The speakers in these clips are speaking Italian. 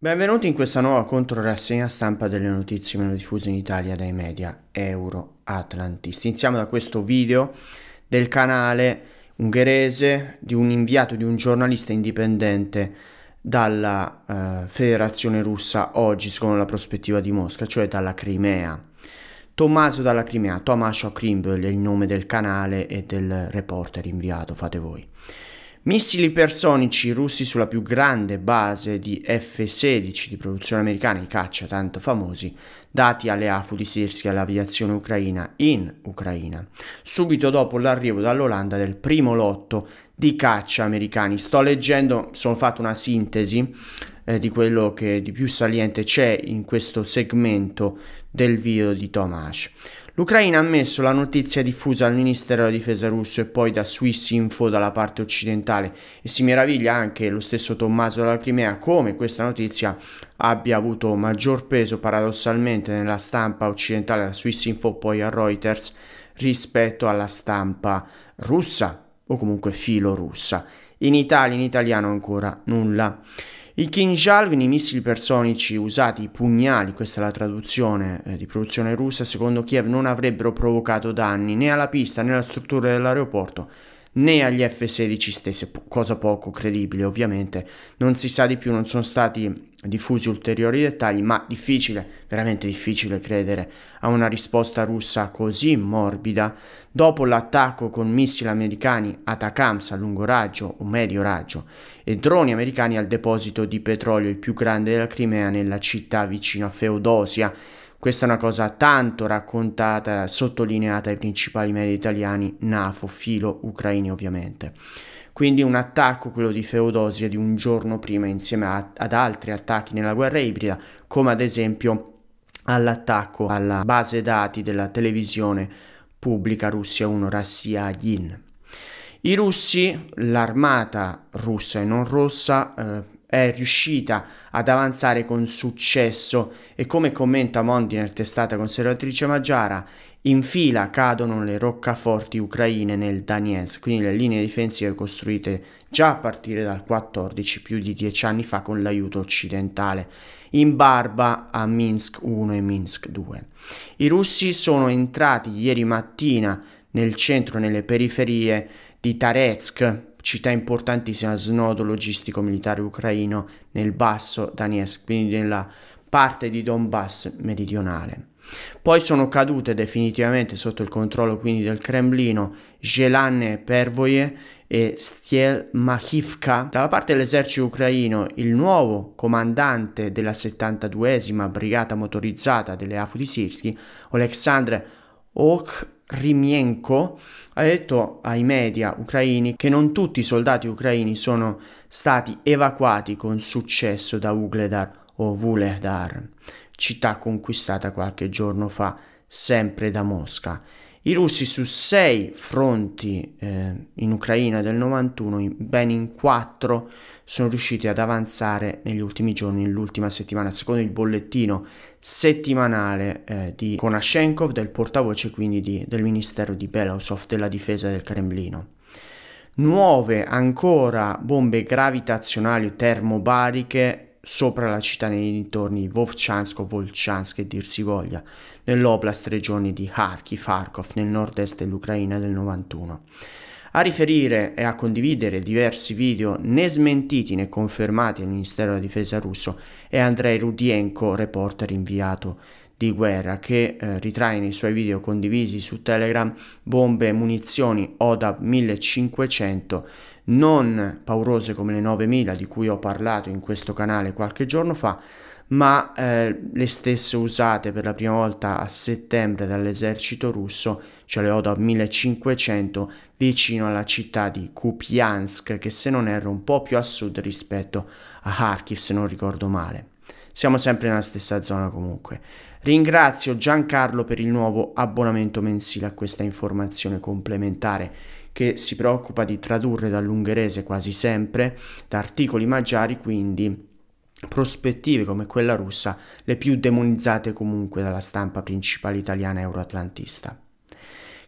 Benvenuti in questa nuova controrassegna stampa delle notizie meno diffuse in Italia dai media euro-atlantisti. Iniziamo da questo video del canale ungherese di un inviato di un giornalista indipendente dalla uh, Federazione russa oggi, secondo la prospettiva di Mosca, cioè dalla Crimea. Tommaso dalla Crimea, Tomasz Okrimbel è il nome del canale e del reporter inviato, fate voi. Missili personici russi sulla più grande base di F-16 di produzione americana, i caccia tanto famosi, dati alle AFU di Sirski e all'aviazione ucraina in Ucraina, subito dopo l'arrivo dall'Olanda del primo lotto di caccia americani. Sto leggendo, sono fatto una sintesi eh, di quello che di più saliente c'è in questo segmento del video di Tomasz. L'Ucraina ha ammesso la notizia diffusa al Ministero della Difesa russo e poi da Swiss Info dalla parte occidentale e si meraviglia anche lo stesso Tommaso della Crimea come questa notizia abbia avuto maggior peso paradossalmente nella stampa occidentale da Swiss Info poi a Reuters rispetto alla stampa russa o comunque filo russa. In Italia, in italiano ancora nulla. I Kinjal, quindi i missili personici usati, i pugnali, questa è la traduzione eh, di produzione russa, secondo Kiev non avrebbero provocato danni né alla pista né alla struttura dell'aeroporto né agli F-16 stessi, cosa poco credibile ovviamente. Non si sa di più, non sono stati diffusi ulteriori dettagli, ma difficile, veramente difficile credere a una risposta russa così morbida dopo l'attacco con missili americani Atacams a lungo raggio o medio raggio e droni americani al deposito di petrolio il più grande della Crimea nella città vicino a Feodosia questa è una cosa tanto raccontata, sottolineata ai principali media italiani, NAFO, filo ucraini ovviamente. Quindi un attacco, quello di Feodosia, di un giorno prima insieme a, ad altri attacchi nella guerra ibrida, come ad esempio all'attacco alla base dati della televisione pubblica Russia 1 Rassia Yin. I russi, l'armata russa e non rossa, eh, è riuscita ad avanzare con successo e come commenta Mondi nel testata conservatrice Maggiara, in fila cadono le roccaforti ucraine nel Donetsk, quindi le linee difensive costruite già a partire dal 14, più di dieci anni fa con l'aiuto occidentale, in barba a Minsk 1 e Minsk 2. I russi sono entrati ieri mattina nel centro, nelle periferie di Taretsk, città importantissima, snodo logistico militare ucraino nel basso Donetsk, quindi nella parte di Donbass meridionale. Poi sono cadute definitivamente sotto il controllo quindi del Cremlino Gelanne Pervoje e Stielmachivka. Dalla parte dell'esercito ucraino il nuovo comandante della 72esima brigata motorizzata delle AFU di Sirski, Oleksandr Ok Rimienko ha detto ai media ucraini che non tutti i soldati ucraini sono stati evacuati con successo da Ugledar o Vuledar, città conquistata qualche giorno fa sempre da Mosca. I russi su sei fronti eh, in Ucraina del 91, in, ben in quattro, sono riusciti ad avanzare negli ultimi giorni, nell'ultima settimana, secondo il bollettino settimanale eh, di Konashenkov, del portavoce quindi di, del Ministero di Belousov della difesa del Cremlino. Nuove ancora bombe gravitazionali termobariche sopra la città nei dintorni di Vovchansk o Volchansk e dir si voglia, nell'oblast regione di Kharkiv, Kharkov, nel nord-est dell'Ucraina del 91. A riferire e a condividere diversi video né smentiti né confermati al Ministero della Difesa russo è Andrei Rudienko, reporter inviato di guerra, che eh, ritrae nei suoi video condivisi su Telegram bombe e munizioni ODA 1500 non paurose come le 9000 di cui ho parlato in questo canale qualche giorno fa, ma eh, le stesse usate per la prima volta a settembre dall'esercito russo, cioè le Oda 1500, vicino alla città di Kupiansk, che se non erro un po' più a sud rispetto a Kharkiv, se non ricordo male. Siamo sempre nella stessa zona comunque. Ringrazio Giancarlo per il nuovo abbonamento mensile a questa informazione complementare che si preoccupa di tradurre dall'ungherese quasi sempre, da articoli maggiari quindi prospettive come quella russa, le più demonizzate comunque dalla stampa principale italiana euroatlantista.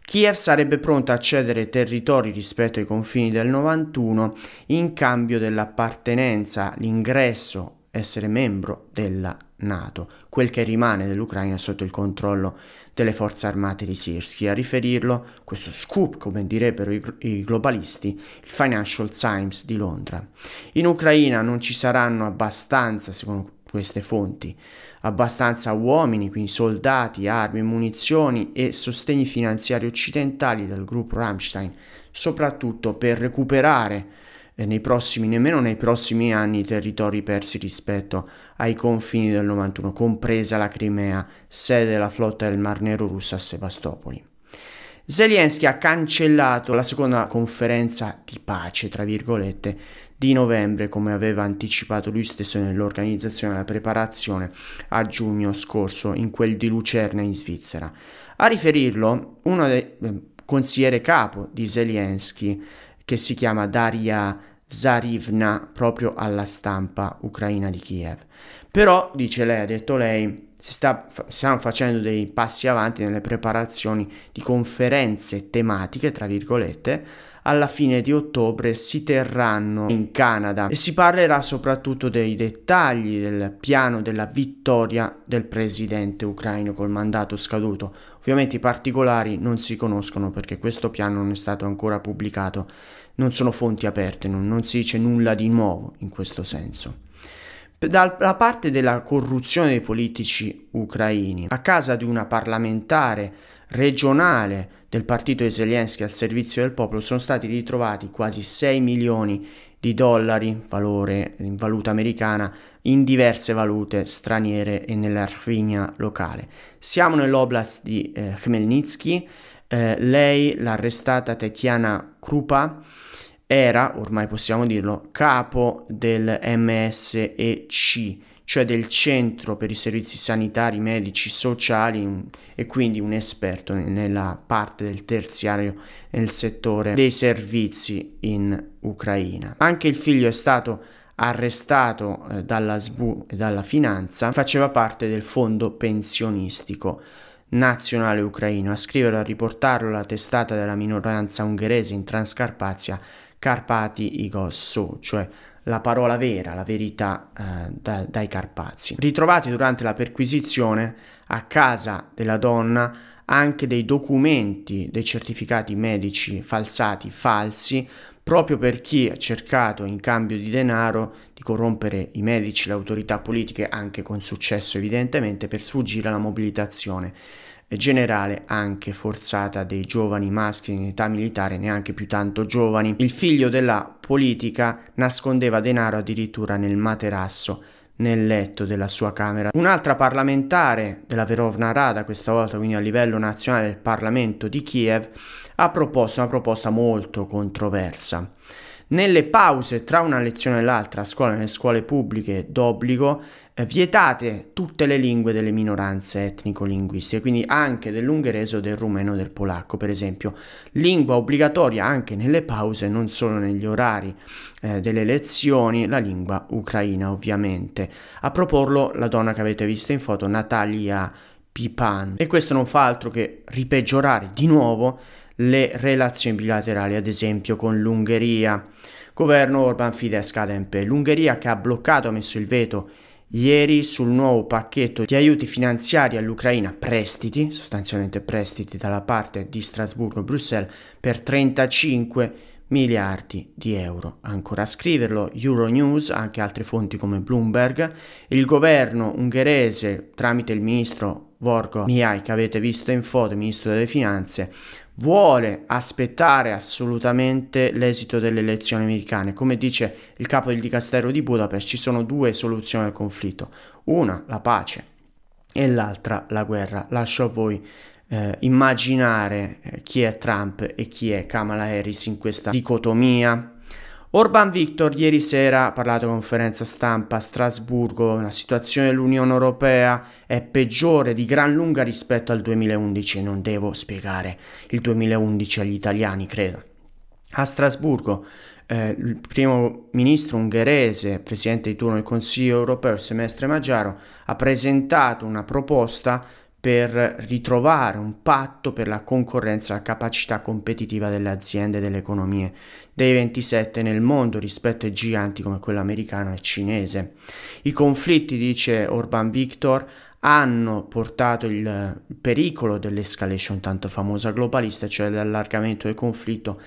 Kiev sarebbe pronta a cedere territori rispetto ai confini del 91 in cambio dell'appartenenza, l'ingresso essere membro della NATO, quel che rimane dell'Ucraina sotto il controllo delle forze armate di Sirski. A riferirlo, questo scoop, come direbbero i, i globalisti, il Financial Times di Londra. In Ucraina non ci saranno abbastanza, secondo queste fonti, abbastanza uomini, quindi soldati, armi, munizioni e sostegni finanziari occidentali dal gruppo Rammstein, soprattutto per recuperare nei prossimi, nemmeno nei prossimi anni, i territori persi rispetto ai confini del 91, compresa la Crimea, sede della flotta del Mar Nero russa a Sevastopoli. Zelensky ha cancellato la seconda conferenza di pace, tra virgolette, di novembre, come aveva anticipato lui stesso nell'organizzazione della preparazione a giugno scorso in quel di Lucerna in Svizzera. A riferirlo, uno dei eh, consigliere capo di Zelensky, che si chiama Daria Zarivna, proprio alla stampa ucraina di Kiev. Però, dice lei, ha detto lei, si, sta, stanno facendo dei passi avanti nelle preparazioni di conferenze tematiche, tra virgolette, alla fine di ottobre si terranno in Canada e si parlerà soprattutto dei dettagli del piano della vittoria del presidente ucraino col mandato scaduto. Ovviamente i particolari non si conoscono perché questo piano non è stato ancora pubblicato, non sono fonti aperte, non, non si dice nulla di nuovo in questo senso. Dalla parte della corruzione dei politici ucraini, a casa di una parlamentare regionale del partito di Zelensky al servizio del popolo, sono stati ritrovati quasi 6 milioni di dollari, valore in valuta americana, in diverse valute straniere e nell'Arvinia locale. Siamo nell'oblast di eh, Khmelnytsky, eh, lei, l'arrestata Tetiana Krupa, era, ormai possiamo dirlo, capo del MSEC, cioè del Centro per i Servizi Sanitari, Medici, Sociali e quindi un esperto nella parte del terziario nel settore dei servizi in Ucraina. Anche il figlio è stato arrestato eh, dalla SBU e dalla finanza, faceva parte del fondo pensionistico nazionale ucraino. A scriverlo e a riportarlo la testata della minoranza ungherese in Transcarpazia Carpati Igossu, cioè la parola vera, la verità eh, da, dai Carpazi. Ritrovati durante la perquisizione a casa della donna anche dei documenti, dei certificati medici falsati, falsi, proprio per chi ha cercato in cambio di denaro di corrompere i medici, le autorità politiche, anche con successo evidentemente, per sfuggire alla mobilitazione generale anche forzata dei giovani maschi in età militare neanche più tanto giovani. Il figlio della politica nascondeva denaro addirittura nel materasso nel letto della sua camera. Un'altra parlamentare della Verovna Rada, questa volta quindi a livello nazionale del Parlamento di Kiev, ha proposto una proposta molto controversa. Nelle pause tra una lezione e l'altra a scuola, nelle scuole pubbliche d'obbligo, eh, vietate tutte le lingue delle minoranze etnico-linguistiche, quindi anche dell'ungherese o del rumeno o del polacco, per esempio. Lingua obbligatoria anche nelle pause, non solo negli orari eh, delle lezioni, la lingua ucraina ovviamente. A proporlo la donna che avete visto in foto, Natalia Pipan. E questo non fa altro che ripeggiorare di nuovo le relazioni bilaterali, ad esempio con l'Ungheria. Governo Orban Fidesz Kadempe. L'Ungheria che ha bloccato, ha messo il veto ieri sul nuovo pacchetto di aiuti finanziari all'Ucraina, prestiti, sostanzialmente prestiti dalla parte di Strasburgo e Bruxelles, per 35 miliardi di euro. Ancora a scriverlo Euronews, anche altre fonti come Bloomberg, il governo ungherese tramite il ministro Vorgo Mihai che avete visto in foto, ministro delle finanze, vuole aspettare assolutamente l'esito delle elezioni americane. Come dice il capo del dicastero di Budapest, ci sono due soluzioni al conflitto. Una, la pace e l'altra, la guerra. Lascio a voi eh, immaginare eh, chi è Trump e chi è Kamala Harris in questa dicotomia. Orban Victor ieri sera ha parlato a conferenza stampa a Strasburgo, la situazione dell'Unione Europea è peggiore di gran lunga rispetto al 2011 e non devo spiegare il 2011 agli italiani, credo. A Strasburgo eh, il primo ministro ungherese, presidente di turno del Consiglio europeo, il semestre Maggiaro, ha presentato una proposta per ritrovare un patto per la concorrenza e la capacità competitiva delle aziende e delle economie dei 27 nel mondo rispetto ai giganti come quello americano e cinese. I conflitti, dice Orban Victor, hanno portato il pericolo dell'escalation tanto famosa globalista, cioè l'allargamento del conflitto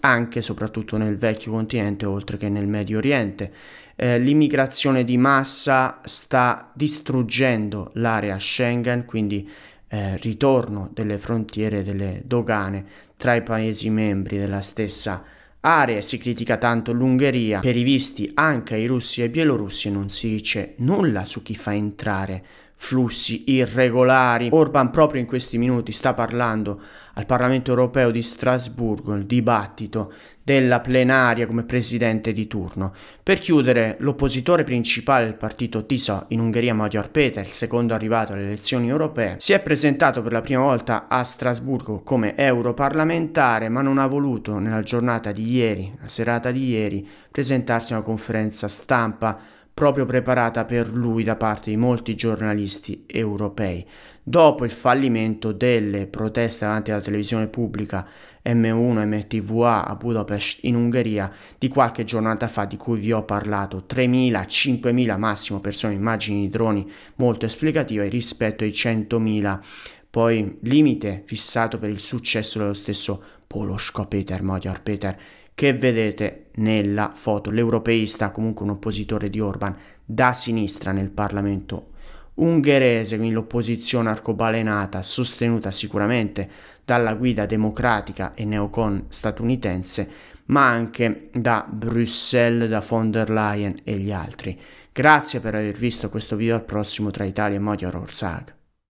anche e soprattutto nel vecchio continente oltre che nel Medio Oriente. Eh, l'immigrazione di massa sta distruggendo l'area Schengen, quindi eh, ritorno delle frontiere delle dogane tra i paesi membri della stessa area. Si critica tanto l'Ungheria per i visti anche ai russi e ai bielorussi non si dice nulla su chi fa entrare flussi irregolari. Orban proprio in questi minuti sta parlando al Parlamento europeo di Strasburgo, il dibattito della plenaria come presidente di turno. Per chiudere, l'oppositore principale del partito TISA in Ungheria, Magyar Peter, il secondo arrivato alle elezioni europee, si è presentato per la prima volta a Strasburgo come europarlamentare, ma non ha voluto nella giornata di ieri, la serata di ieri, presentarsi a una conferenza stampa proprio preparata per lui da parte di molti giornalisti europei. Dopo il fallimento delle proteste davanti alla televisione pubblica M1 e MTVA a Budapest in Ungheria di qualche giornata fa di cui vi ho parlato, 3.000, 5.000 massimo persone, immagini di droni molto esplicative rispetto ai 100.000 poi limite fissato per il successo dello stesso Polosko Peter, Magyar Peter che vedete nella foto. L'europeista, comunque un oppositore di Orban, da sinistra nel Parlamento ungherese, quindi l'opposizione arcobalenata, sostenuta sicuramente dalla guida democratica e neocon statunitense, ma anche da Bruxelles, da von der Leyen e gli altri. Grazie per aver visto questo video al prossimo tra Italia e Magyar Orsag.